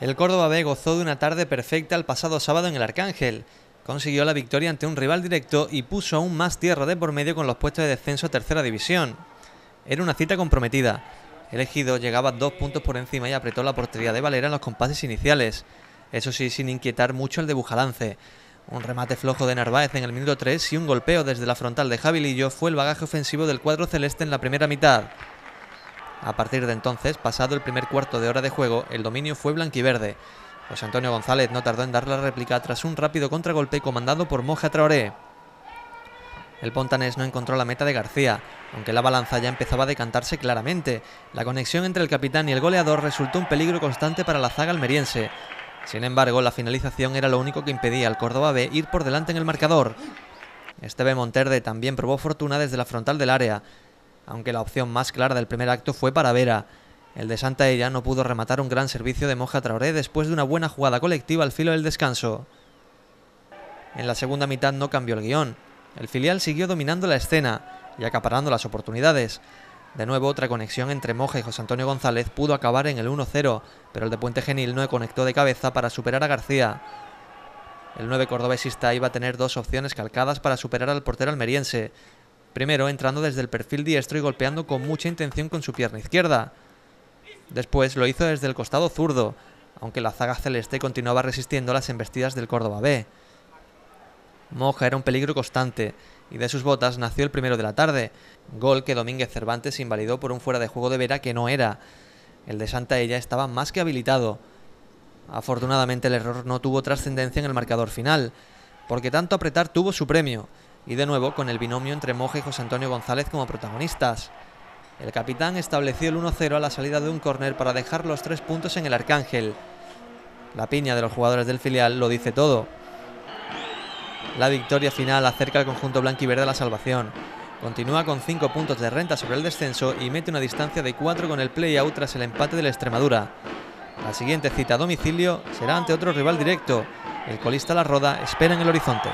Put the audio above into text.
El Córdoba B gozó de una tarde perfecta el pasado sábado en el Arcángel. Consiguió la victoria ante un rival directo y puso aún más tierra de por medio con los puestos de descenso a tercera división. Era una cita comprometida. El ejido llegaba dos puntos por encima y apretó la portería de Valera en los compases iniciales. Eso sí, sin inquietar mucho el de Bujalance. Un remate flojo de Narváez en el minuto 3 y un golpeo desde la frontal de Javilillo fue el bagaje ofensivo del cuadro celeste en la primera mitad. A partir de entonces, pasado el primer cuarto de hora de juego, el dominio fue blanquiverde. José Antonio González no tardó en dar la réplica tras un rápido contragolpe comandado por Moja Traoré. El pontanés no encontró la meta de García, aunque la balanza ya empezaba a decantarse claramente. La conexión entre el capitán y el goleador resultó un peligro constante para la zaga almeriense. Sin embargo, la finalización era lo único que impedía al Córdoba B ir por delante en el marcador. Esteve Monterde también probó fortuna desde la frontal del área, aunque la opción más clara del primer acto fue para Vera. El de Santa Ella no pudo rematar un gran servicio de Moja Traoré después de una buena jugada colectiva al filo del descanso. En la segunda mitad no cambió el guion. El filial siguió dominando la escena y acaparando las oportunidades. De nuevo, otra conexión entre Moja y José Antonio González pudo acabar en el 1-0, pero el de Puente Genil no conectó de cabeza para superar a García. El 9 cordobesista iba a tener dos opciones calcadas para superar al portero almeriense, Primero entrando desde el perfil diestro y golpeando con mucha intención con su pierna izquierda. Después lo hizo desde el costado zurdo, aunque la zaga celeste continuaba resistiendo las embestidas del Córdoba B. Moja era un peligro constante, y de sus botas nació el primero de la tarde, gol que Domínguez Cervantes invalidó por un fuera de juego de Vera que no era. El de Santa Ella estaba más que habilitado. Afortunadamente el error no tuvo trascendencia en el marcador final, porque tanto apretar tuvo su premio, y de nuevo con el binomio entre Moja y José Antonio González como protagonistas. El capitán estableció el 1-0 a la salida de un córner para dejar los tres puntos en el Arcángel. La piña de los jugadores del filial lo dice todo. La victoria final acerca al conjunto blanquiverde a la salvación. Continúa con 5 puntos de renta sobre el descenso y mete una distancia de 4 con el play-out tras el empate de la Extremadura. La siguiente cita a domicilio será ante otro rival directo. El colista La Roda espera en el horizonte.